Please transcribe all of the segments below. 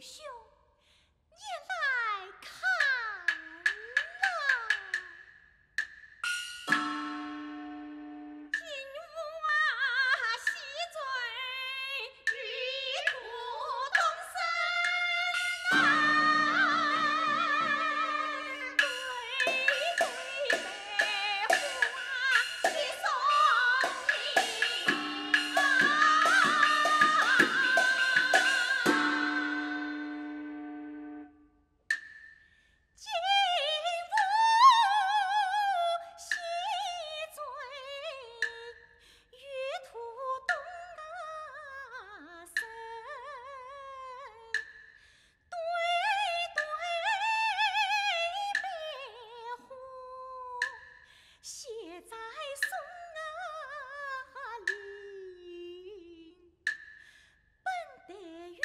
兄，你也拉松啊林本待雨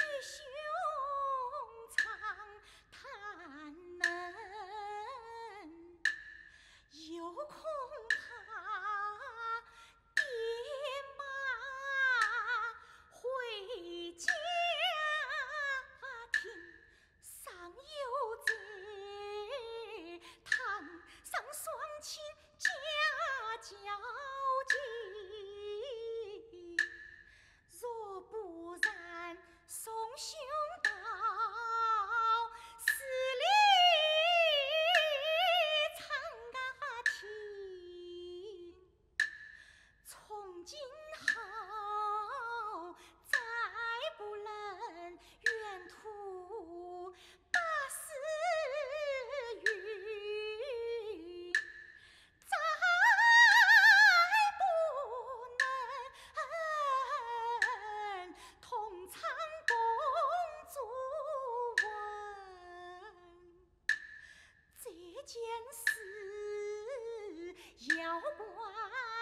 见死要怪